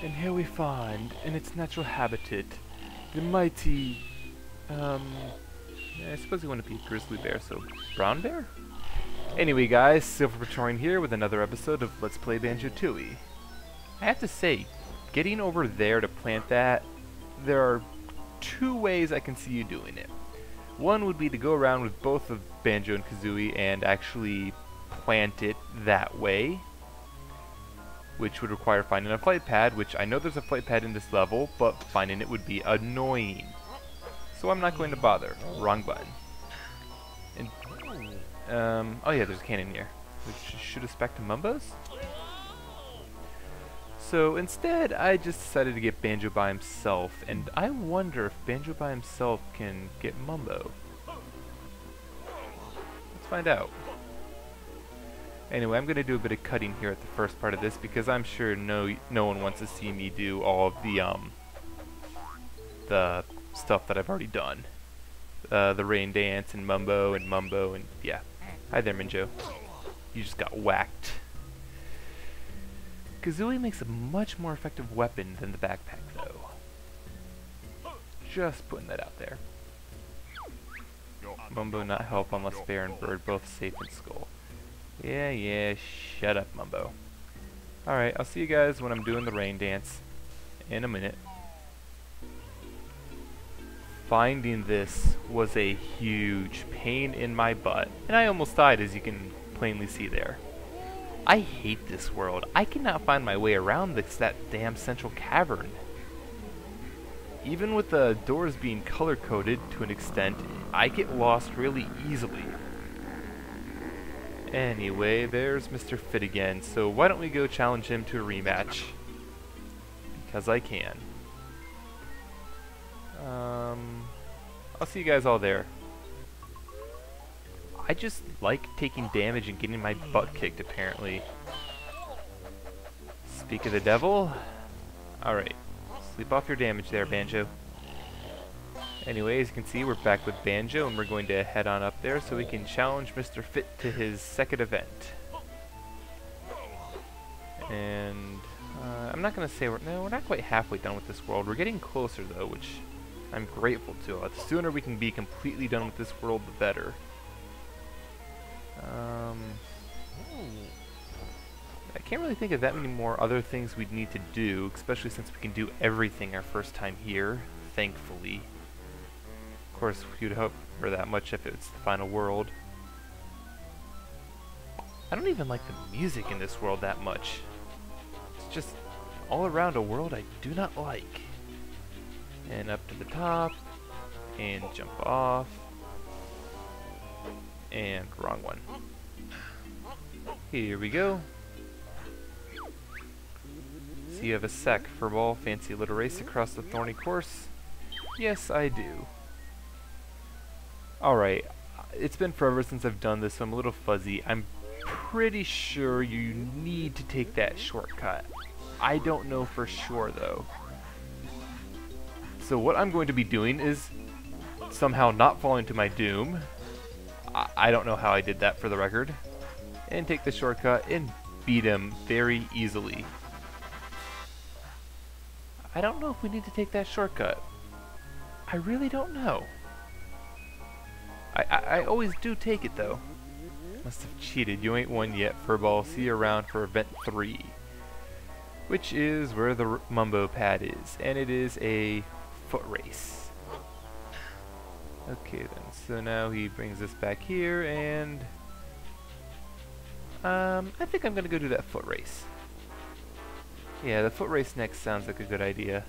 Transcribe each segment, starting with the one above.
And here we find, in its natural habitat, the mighty, um, I suppose you want to be a grizzly bear, so brown bear? Anyway guys, Silver Praetorian here with another episode of Let's Play Banjo-Tooie. I have to say, getting over there to plant that, there are two ways I can see you doing it. One would be to go around with both of Banjo and Kazooie and actually plant it that way, which would require finding a flight pad, which I know there's a flight pad in this level, but finding it would be annoying. So I'm not going to bother. Wrong button. And, um, oh yeah, there's a cannon here. Which should have spec to Mumbos? So instead, I just decided to get Banjo by himself, and I wonder if Banjo by himself can get Mumbo. Let's find out. Anyway, I'm going to do a bit of cutting here at the first part of this because I'm sure no no one wants to see me do all of the um the stuff that I've already done. Uh, the rain dance and mumbo and mumbo and yeah. Hi there, Minjo. You just got whacked. Kazooie makes a much more effective weapon than the backpack, though. Just putting that out there. Mumbo not help unless Bear and Bird both safe in Skull. Yeah, yeah, shut up, Mumbo. Alright, I'll see you guys when I'm doing the rain dance in a minute. Finding this was a huge pain in my butt, and I almost died as you can plainly see there. I hate this world. I cannot find my way around this that damn central cavern. Even with the doors being color-coded to an extent, I get lost really easily. Anyway, there's Mr. Fit again, so why don't we go challenge him to a rematch? Because I can. Um, I'll see you guys all there. I just like taking damage and getting my butt kicked, apparently. Speak of the devil. Alright. Sleep off your damage there, Banjo. Anyway, as you can see, we're back with Banjo, and we're going to head on up there so we can challenge Mr. Fit to his second event. And uh, I'm not going to say we're no, we're not quite halfway done with this world. We're getting closer though, which I'm grateful to. Uh, the sooner we can be completely done with this world, the better. Um, I can't really think of that many more other things we'd need to do, especially since we can do everything our first time here, thankfully. Of course, you'd hope for that much if it's the final world. I don't even like the music in this world that much. It's just all around a world I do not like. And up to the top, and jump off, and wrong one. Here we go. So you have a sec for ball, fancy little race across the thorny course? Yes, I do. Alright, it's been forever since I've done this, so I'm a little fuzzy. I'm pretty sure you need to take that shortcut. I don't know for sure, though. So what I'm going to be doing is somehow not falling to my doom. I, I don't know how I did that for the record. And take the shortcut and beat him very easily. I don't know if we need to take that shortcut. I really don't know. I, I, I always do take it though. Must have cheated. You ain't won yet, Furball. See you around for event 3. Which is where the Mumbo pad is. And it is a foot race. Okay then, so now he brings us back here and... Um, I think I'm gonna go do that foot race. Yeah, the foot race next sounds like a good idea.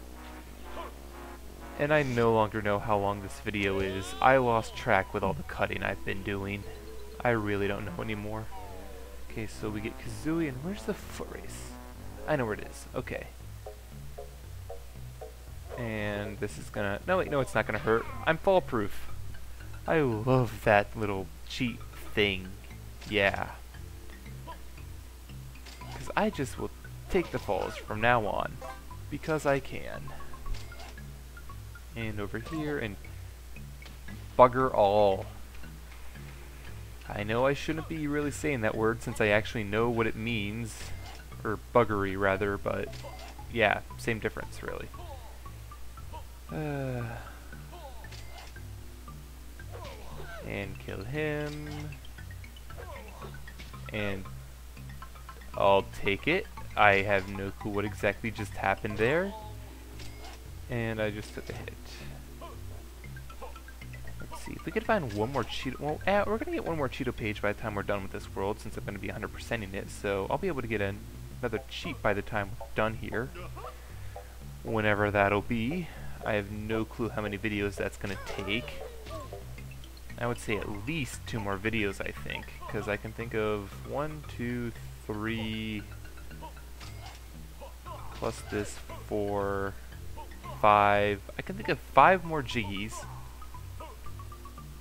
And I no longer know how long this video is. I lost track with all the cutting I've been doing. I really don't know anymore. Okay, so we get Kazooie, and where's the foot race? I know where it is. Okay. And this is gonna... No, wait, no, it's not gonna hurt. I'm fall proof. I love that little cheat thing. Yeah. Because I just will take the falls from now on. Because I can and over here, and bugger all. I know I shouldn't be really saying that word since I actually know what it means, or buggery rather, but yeah, same difference, really. Uh, and kill him. And I'll take it. I have no clue what exactly just happened there. And I just took a hit. Let's see, if we could find one more Cheato... Well, eh, we're going to get one more Cheato page by the time we're done with this world, since I'm going to be 100%ing it, so I'll be able to get an, another cheat by the time we're done here. Whenever that'll be. I have no clue how many videos that's going to take. I would say at least two more videos, I think, because I can think of one, two, three, plus this four, five. I can think of five more Jiggies.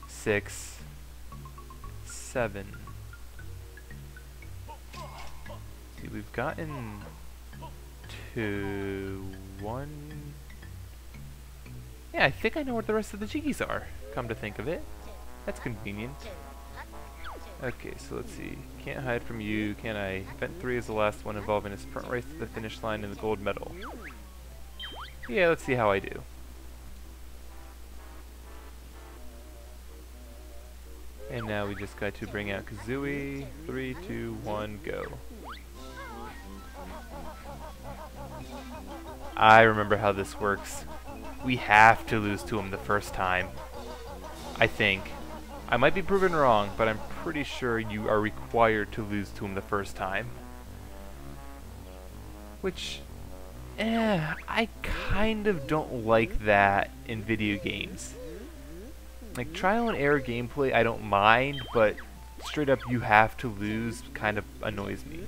Six, seven. See, we've gotten two, one. Yeah, I think I know where the rest of the Jiggies are, come to think of it. That's convenient. Okay, so let's see. Can't hide from you, can I? Event 3 is the last one involving a sprint race to the finish line and the gold medal. Yeah, let's see how I do. And now we just got to bring out Kazooie. Three, two, one, go. I remember how this works. We have to lose to him the first time. I think. I might be proven wrong, but I'm pretty sure you are required to lose to him the first time. Which, eh, I kind of don't like that in video games. Like, trial and error gameplay, I don't mind, but straight up you have to lose kind of annoys me.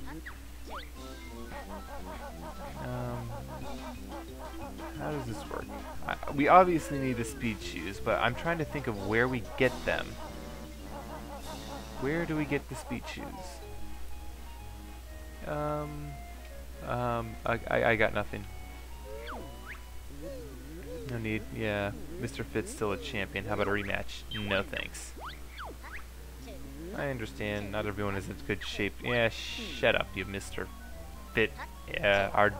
Um, how does this work? I, we obviously need the speed shoes, but I'm trying to think of where we get them. Where do we get the speed shoes? Um, um, I, I, I got nothing. No need, yeah. Mr. Fit's still a champion. How about a rematch? No thanks. I understand, not everyone is in good shape. Yeah, shut up, you Mr. Fit. Yeah, Ard...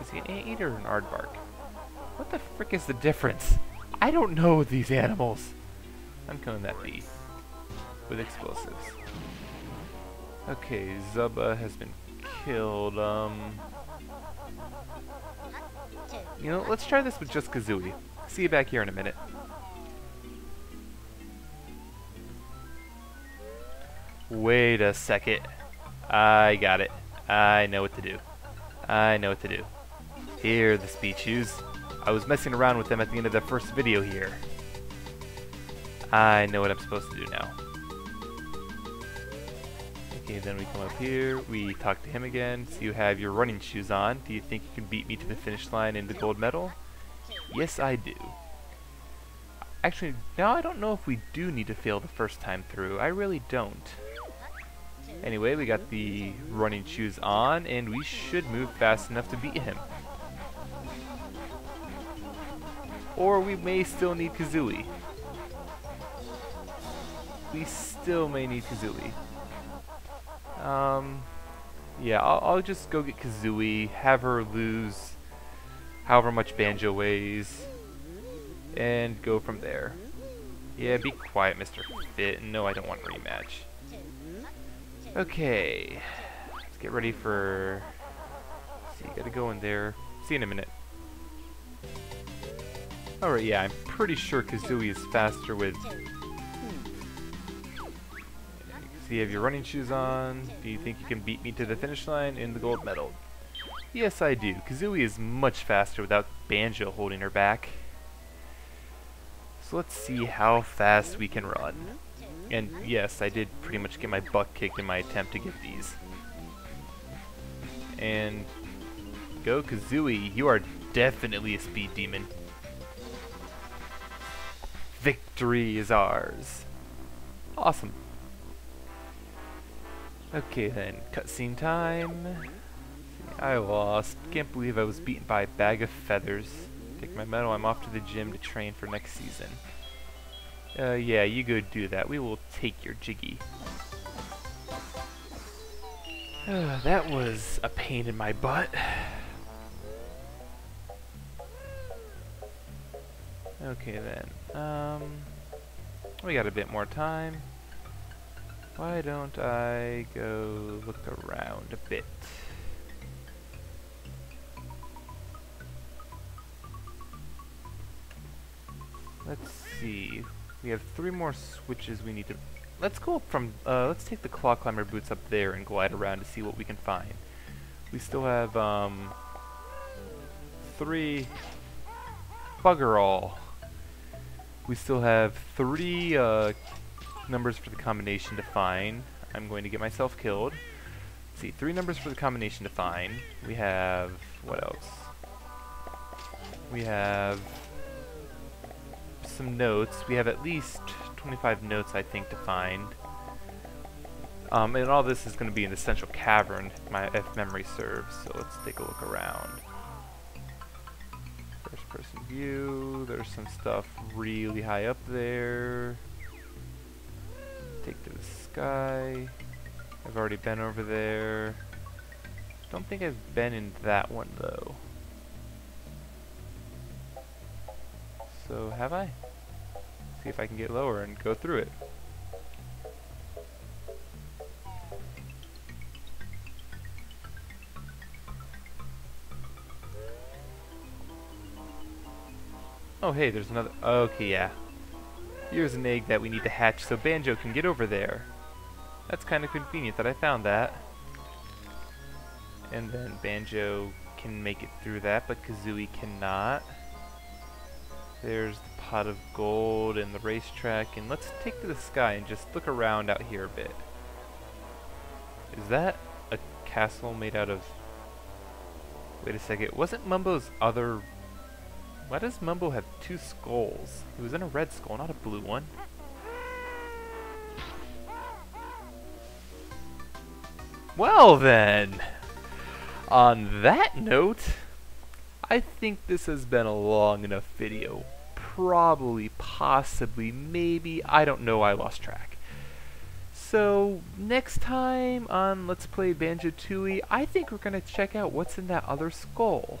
Is he an Ant or an Aardvark? What the frick is the difference? I don't know these animals. I'm killing that B with explosives. Okay, Zubba has been killed. Um, you know, let's try this with just Kazooie. See you back here in a minute. Wait a second. I got it. I know what to do. I know what to do. Here the speed shoes. I was messing around with them at the end of the first video here. I know what I'm supposed to do now. Okay, then we come up here, we talk to him again, so you have your running shoes on. Do you think you can beat me to the finish line in the gold medal? Yes, I do. Actually, now I don't know if we do need to fail the first time through. I really don't. Anyway, we got the running shoes on, and we should move fast enough to beat him. Or we may still need Kazooie. We still may need Kazooie. Um, yeah, I'll, I'll just go get Kazooie, have her lose however much Banjo weighs, and go from there. Yeah, be quiet, Mr. Fit. No, I don't want a rematch. Okay, let's get ready for... see, gotta go in there. See you in a minute. Alright, yeah, I'm pretty sure Kazooie is faster with so you have your running shoes on. Do you think you can beat me to the finish line in the gold medal? Yes, I do. Kazooie is much faster without Banjo holding her back. So let's see how fast we can run. And yes, I did pretty much get my butt kicked in my attempt to get these. And go Kazooie, you are definitely a speed demon. Victory is ours. Awesome. Okay then, cutscene time. I lost. Can't believe I was beaten by a bag of feathers. Take my medal, I'm off to the gym to train for next season. Uh, yeah, you go do that. We will take your jiggy. Uh, that was a pain in my butt. Okay then. Um, we got a bit more time. Why don't I go look around a bit? Let's see. We have three more switches we need to... Let's go up from... Uh, let's take the claw climber boots up there and glide around to see what we can find. We still have, um... Three... Bugger all. We still have three, uh, numbers for the combination to find. I'm going to get myself killed. Let's see, three numbers for the combination to find. We have... what else? We have some notes. We have at least 25 notes, I think, to find. Um, and all this is going to be in the central cavern, my, if memory serves. So let's take a look around. First person view. There's some stuff really high up there. Take to the sky. I've already been over there. Don't think I've been in that one though. So have I? See if I can get lower and go through it. Oh hey, there's another... Okay, yeah. Here's an egg that we need to hatch so Banjo can get over there. That's kind of convenient that I found that. And then Banjo can make it through that, but Kazooie cannot. There's the pot of gold and the racetrack, and let's take to the sky and just look around out here a bit. Is that a castle made out of... Wait a second, wasn't Mumbo's other... Why does Mumbo have two skulls? He was in a red skull, not a blue one. Well then, on that note, I think this has been a long enough video. Probably, possibly, maybe, I don't know, I lost track. So, next time on Let's Play Banjo-Tooie, I think we're going to check out what's in that other skull.